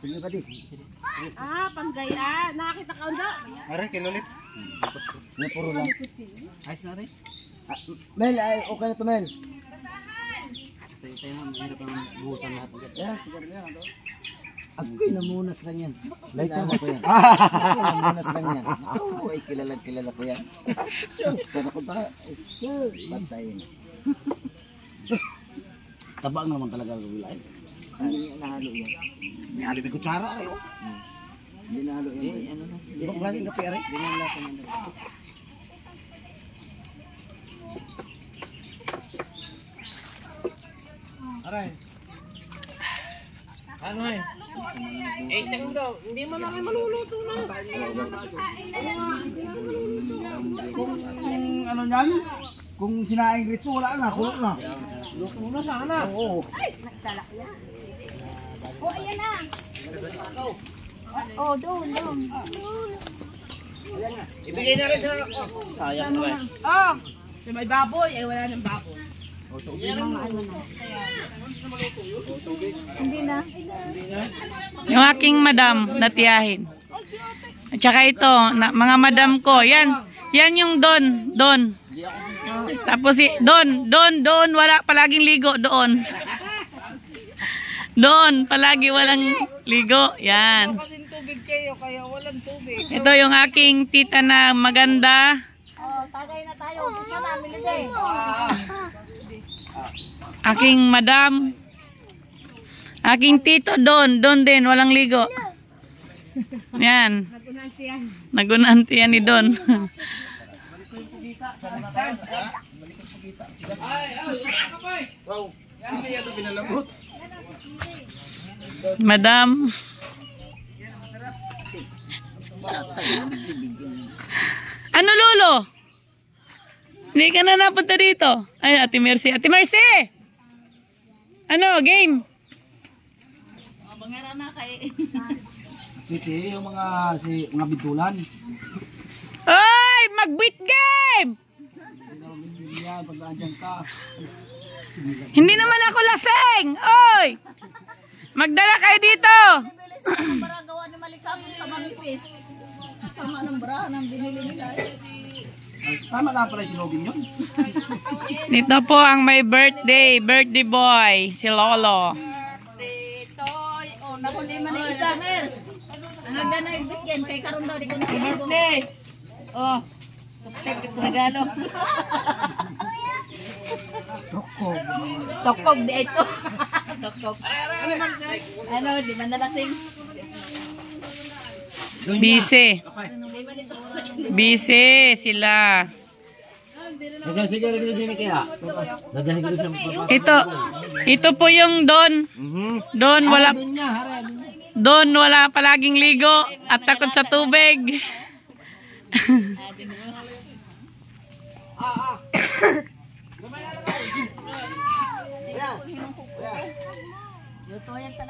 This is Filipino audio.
Sige ka di. Ah, panggaya. Nakakita ka undo? Are, kinulit. Nga puro lang. Na rin. Ah, Mel, ay, okay na to Mel. Tayo tayo mo, mahirap ang buhusan lahat. Yan, siguro yan. Agoy, namunas lang yan. Like mo ko yan. Ako'y namunas lang yan. Oo, ay kilala kilala ko yan. Pero ko ba? Sure. Bantayin. Tabang naman talaga ang gulay. Yung nahalo yan? May alibi kutsara rin. oh. Hindi nahalo yan. Eh, ano na. Ibang klaseng kape aray? Hindi na lahat naman. Aray. Ano eh? Eh, tingin daw, hindi mo namin maluluto na. Kung ano yan? Kung sinaing ritso, wala na. Kulot na. Luto na sana. Oo. Oh, ayan na. Oh, doon, doon. Ibigay na rin sa... Oh, sayang ba? Oh, may baboy. Ay, wala nang baboy. Hindi na. Yung aking madam na tiyahin. At saka ito, na, mga madam ko. Yan, yan yung don, don. Tapos si don, don, don, wala palaging ligo doon. Doon, palagi walang ligo. Yan. Kasing tubig kayo, kaya walang tubig. Ito yung aking tita na maganda. Oh, tagay na tayo. Isa na, milisay. Aking madam. Aking tito doon, doon din, walang ligo. Yan. Nagunantiyan ni Don. Wow. Yan kaya ito pinalabot. Madam. Ano lolo? Hindi ka na napunta dito. Ay, Ate Mercy. Ate Mercy! Ano, game? Piti, yung mga, si, mga bintulan. Ay, mag-beat game! Hindi naman ako laseng! Oy! Magdala kayo dito! Gawa ni Malikang sa manipis. Tama ng bra ng binili nila. Ay, Tama lang pala yung sinubing yun. Dito po ang may birthday, birthday boy, si Lolo. Toy, oh, nahuli man ni isa, Mer. Ang hagda na yung bitgen, kay karon daw, di ko na siya birthday. Oh, regalo. Tokog. Tokog di Tokog. Ano, di man nalasing. Busy. Busy sila. Ito, ito po yung Don. Don, wala, Don, wala palaging ligo at takot sa tubig. Lutoyan talaga.